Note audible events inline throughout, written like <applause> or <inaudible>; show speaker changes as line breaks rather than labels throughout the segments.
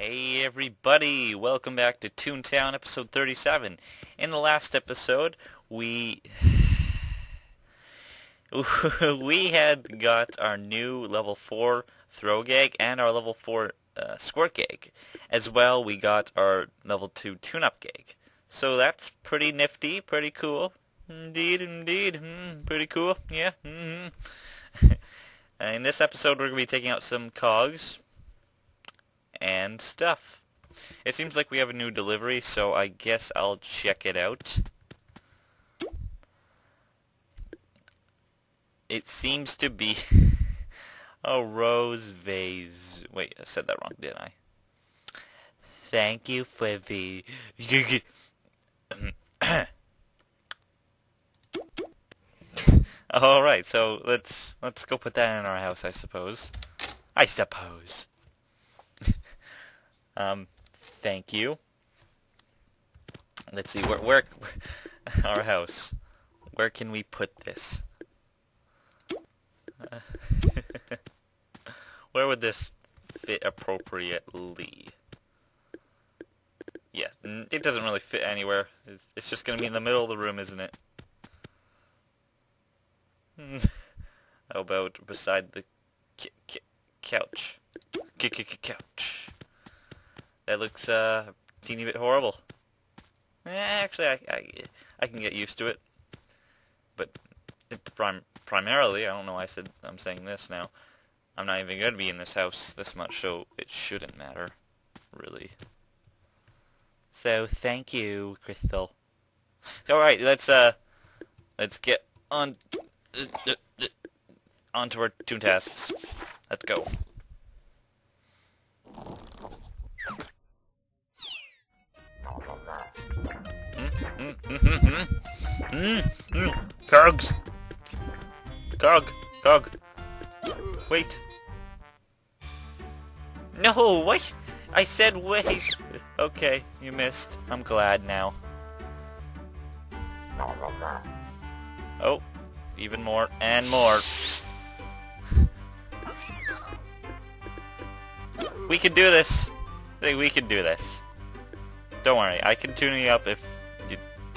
Hey everybody, welcome back to Toontown episode 37. In the last episode, we <laughs> we had got our new level 4 throw gag and our level 4 uh, squirt gag. As well, we got our level 2 tune-up gag. So that's pretty nifty, pretty cool. Indeed, indeed, mm, pretty cool, yeah. Mm-hmm. <laughs> In this episode, we're going to be taking out some cogs and stuff. It seems like we have a new delivery, so I guess I'll check it out. It seems to be <laughs> a rose vase. Wait, I said that wrong, didn't I? Thank you for the... <coughs> All right, so let's let's go put that in our house, I suppose. I suppose. Um, thank you. Let's see where where <laughs> our house. Where can we put this? Uh, <laughs> where would this fit appropriately? Yeah, it doesn't really fit anywhere. It's, it's just going to be in the middle of the room, isn't it? <laughs> How about beside the couch? couch. That looks uh, a teeny bit horrible. Eh, actually, I, I, I can get used to it. But prim primarily, I don't know why I said I'm saying this now. I'm not even going to be in this house this much, so it shouldn't matter, really. So thank you, Crystal. All right, let's uh, let's get on uh, uh, onto our toon tasks. Let's go. Mm, mm, mm, Cogs! Cog! Cog! Wait! No, wait! I said wait! Okay, you missed. I'm glad now. Oh, even more and more. We can do this. We can do this. Don't worry, I can tune you up if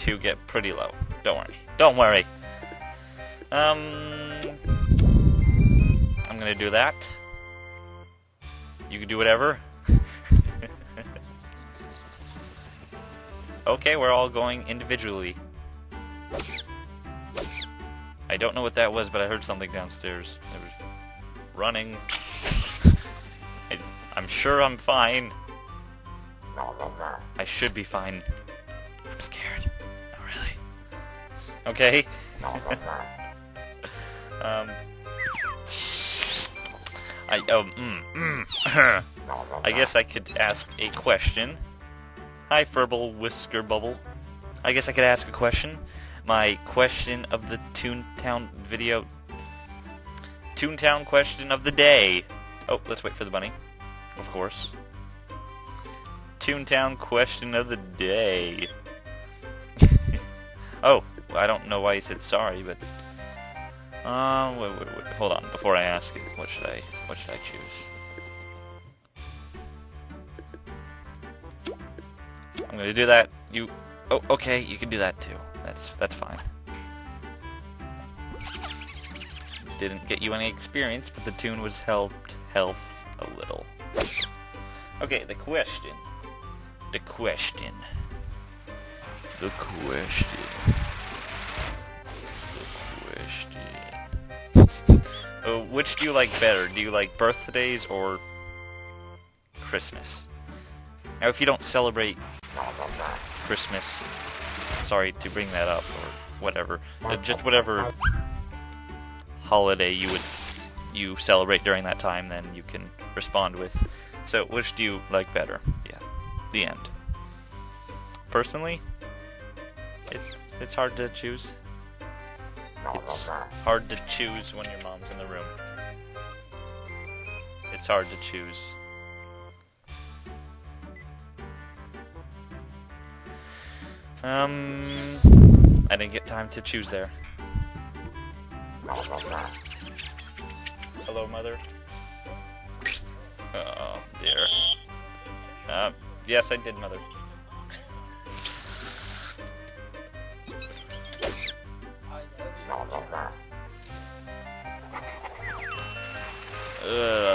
two get pretty low. Don't worry. Don't worry. Um, I'm gonna do that. You can do whatever. <laughs> okay, we're all going individually. I don't know what that was, but I heard something downstairs. It was running. <laughs> I, I'm sure I'm fine. I should be fine. Okay. <laughs> um. I um. Mm, mm. <laughs> I guess I could ask a question. Hi, Furble Whisker Bubble. I guess I could ask a question my question of the Toontown video. Toontown question of the day. Oh, let's wait for the bunny. Of course. Toontown question of the day. <laughs> oh, I don't know why you said sorry, but... Uh, wait, wait, wait, hold on. Before I ask it, what should I, what should I choose? I'm gonna do that. You... Oh, okay, you can do that too. That's that's fine. Didn't get you any experience, but the tune was helped health a little. Okay, the question. The question. The question. Which do you like better? Do you like birthdays or Christmas? Now, if you don't celebrate Christmas, sorry to bring that up, or whatever. Uh, just whatever holiday you would you celebrate during that time, then you can respond with. So, which do you like better? Yeah, the end. Personally, it's it's hard to choose. It's hard to choose when your mom's in the room. It's hard to choose. Um, I didn't get time to choose there. Hello, mother. Oh, dear. Yes, I did, mother. Get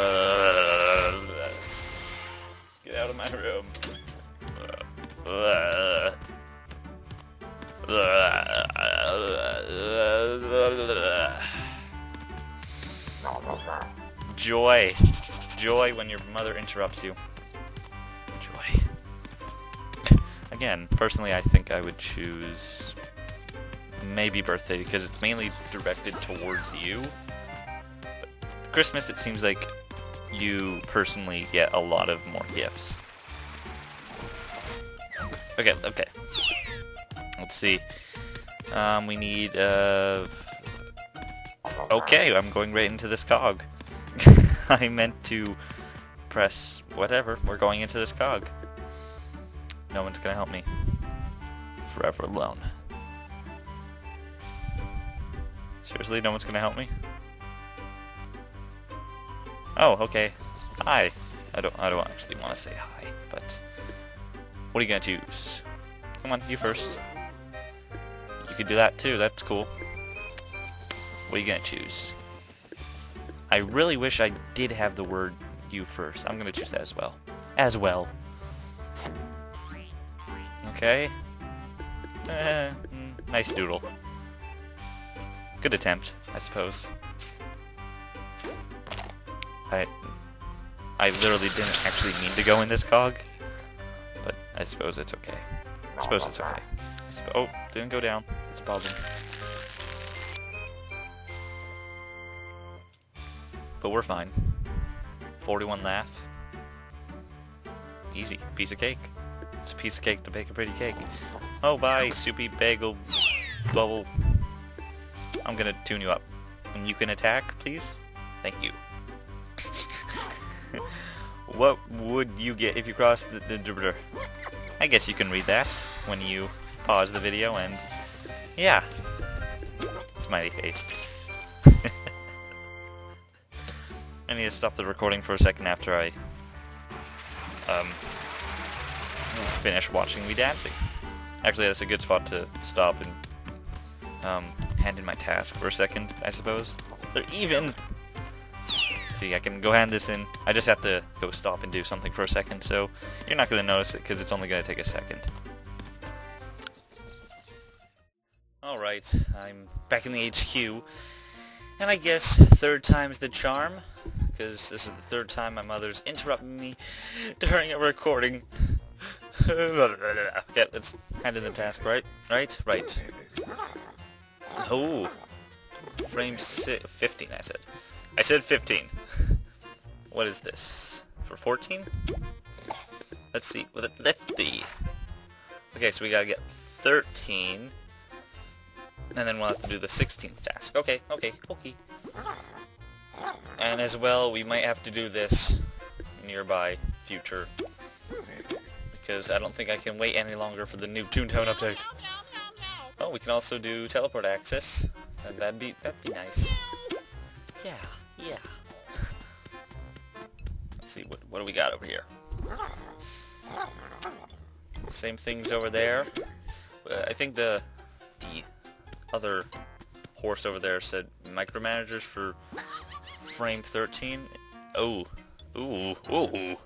Joy. Joy when your mother interrupts you. Joy. Again, personally I think I would choose maybe birthday because it's mainly directed towards you. Christmas it seems like you personally get a lot of more gifts. Okay, okay. Let's see. Um, we need, uh... Okay, I'm going right into this cog. <laughs> I meant to press whatever. We're going into this cog. No one's gonna help me. Forever alone. Seriously, no one's gonna help me? Oh, okay. Hi. I don't I don't actually want to say hi, but what are you gonna choose? Come on, you first. You could do that too, that's cool. What are you gonna choose? I really wish I did have the word you first. I'm gonna choose that as well. As well. Okay. Eh, nice doodle. Good attempt, I suppose. I I literally didn't actually mean to go in this cog, but I suppose it's okay. I suppose it's okay. oh, didn't go down. Problem. But we're fine. 41 laugh. Easy. Piece of cake. It's a piece of cake to bake a pretty cake. Oh, bye, soupy bagel bubble. I'm gonna tune you up. And you can attack, please? Thank you. <laughs> what would you get if you crossed the, the... I guess you can read that when you pause the video and... Yeah. Smiley face. <laughs> I need to stop the recording for a second after I um, finish watching me dancing. Actually, that's a good spot to stop and um, hand in my task for a second, I suppose. They're even! See, I can go hand this in. I just have to go stop and do something for a second, so you're not going to notice it because it's only going to take a second. Alright, I'm back in the HQ, and I guess third time's the charm, because this is the third time my mother's interrupting me <laughs> during a recording. <laughs> okay, let's hand in the task, right? Right? Right. Oh, frame si 15, I said. I said 15. What is this? For 14? Let's see. Let's see. Okay, so we gotta get 13. And then we'll have to do the 16th task. Okay, okay, okay. And as well, we might have to do this nearby future. Because I don't think I can wait any longer for the new Toontown update. Oh, we can also do teleport access. That'd be that'd be nice. Yeah. Yeah. Let's see, what, what do we got over here? Same things over there. Uh, I think the other horse over there said micromanagers for frame 13. Oh. Ooh. Ooh.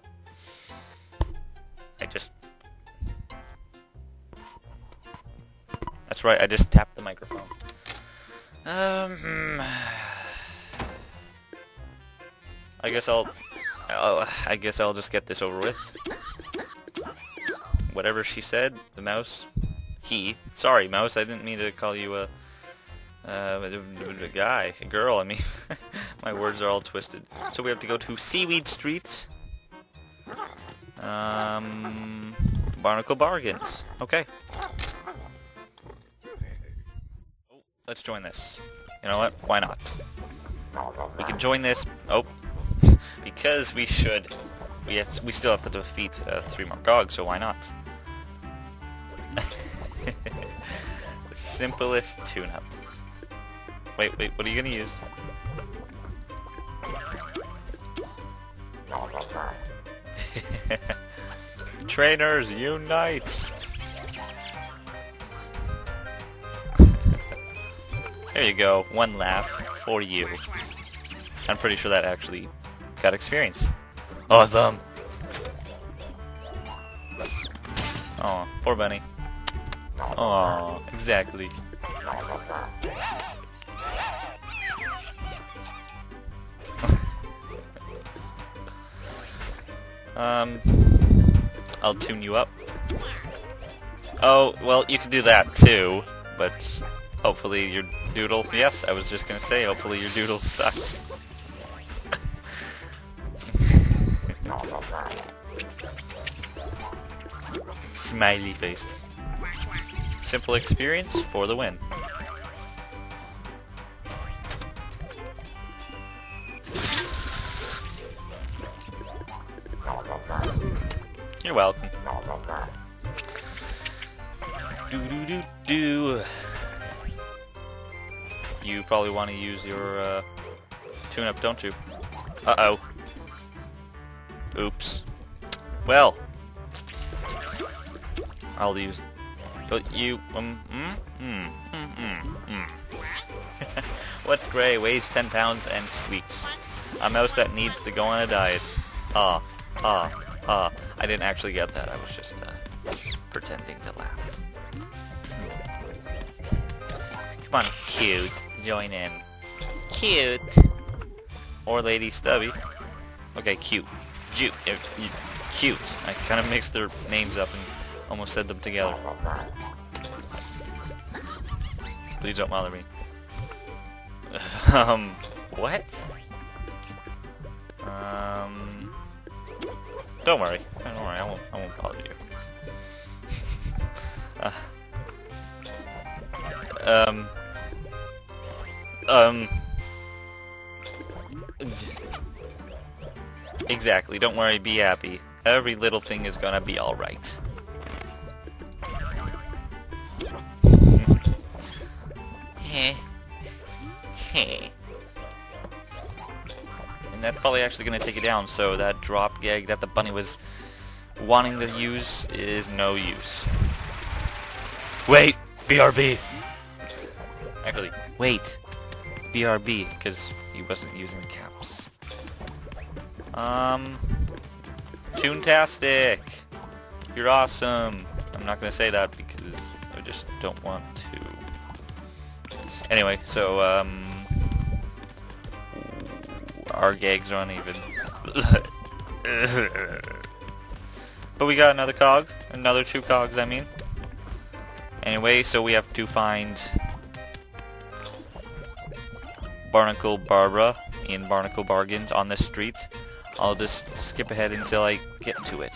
I just... That's right, I just tapped the microphone. Um... Hmm. I guess I'll, I'll, I guess I'll just get this over with. Whatever she said, the mouse, he. Sorry, mouse. I didn't mean to call you a, uh, a guy, a girl. I mean, <laughs> my words are all twisted. So we have to go to Seaweed Street. Um, Barnacle Bargains. Okay. Oh, let's join this. You know what? Why not? We can join this. Oh, <laughs> because we should. We have, we still have to defeat uh, three more cogs, so why not? Simplest tune-up. Wait, wait, what are you gonna use? <laughs> Trainers, unite! <laughs> there you go, one laugh for you. I'm pretty sure that actually got experience. Awesome! Oh, poor bunny. Oh, exactly. <laughs> um, I'll tune you up. Oh, well, you can do that too, but hopefully your doodle... Yes, I was just gonna say, hopefully your doodle sucks. <laughs> Smiley face. Simple experience for the win. You're welcome. Do do do do. You probably want to use your uh, tune-up, don't you? Uh-oh. Oops. Well. I'll use... But you... Um, mm, mm, mm, mm, mm. <laughs> What's gray, weighs 10 pounds, and squeaks? A mouse that needs to go on a diet. Ah, ah, ah. I didn't actually get that. I was just uh, pretending to laugh. Come on, cute. Join in. Cute. Or Lady Stubby. Okay, cute. Uh, cute. I kind of mixed their names up and almost said them together. Please don't bother me. <laughs> um, what? Um, don't worry. Don't worry. I won't. I won't bother you. uh, <laughs> um. Um. Exactly. Don't worry. Be happy. Every little thing is gonna be alright. Probably actually going to take it down, so that drop gag that the bunny was wanting to use is no use. Wait! BRB! Actually, wait! BRB, because he wasn't using the caps. Um... Toontastic! You're awesome! I'm not going to say that because I just don't want to. Anyway, so, um... Our gags are uneven. <laughs> but we got another cog. Another two cogs, I mean. Anyway, so we have to find... Barnacle Barbara in Barnacle Bargains on the street. I'll just skip ahead until I get to it.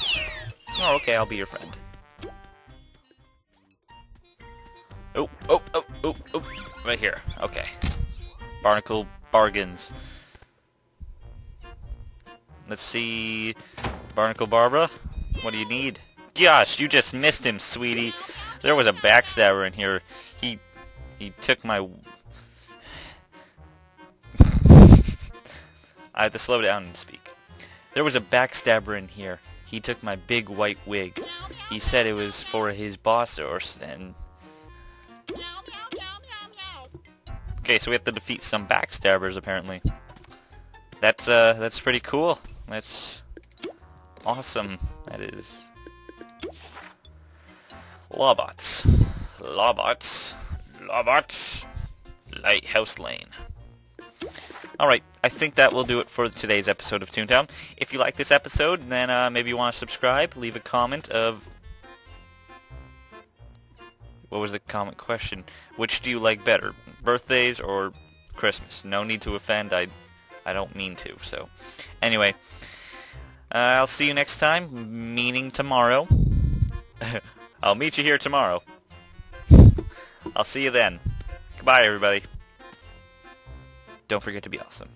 Oh, okay, I'll be your friend. Oh, oh, oh, oh, oh, right here. Okay. Barnacle Bargains. Let's see... Barnacle Barbara? What do you need? Gosh, you just missed him, sweetie. There was a backstabber in here. He... He took my... <laughs> I have to slow down and speak. There was a backstabber in here. He took my big white wig. He said it was for his boss or... and Okay, so we have to defeat some backstabbers, apparently. That's, uh, that's pretty cool. That's awesome. That is... Lawbots. Lawbots. Lawbots. Lighthouse Lane. Alright, I think that will do it for today's episode of Toontown. If you like this episode, then uh, maybe you want to subscribe, leave a comment of... What was the comment question? Which do you like better, birthdays or Christmas? No need to offend, I, I don't mean to, so... Anyway, uh, I'll see you next time, meaning tomorrow. <laughs> I'll meet you here tomorrow. <laughs> I'll see you then. Goodbye, everybody. Don't forget to be awesome.